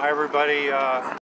Hi, everybody. Uh,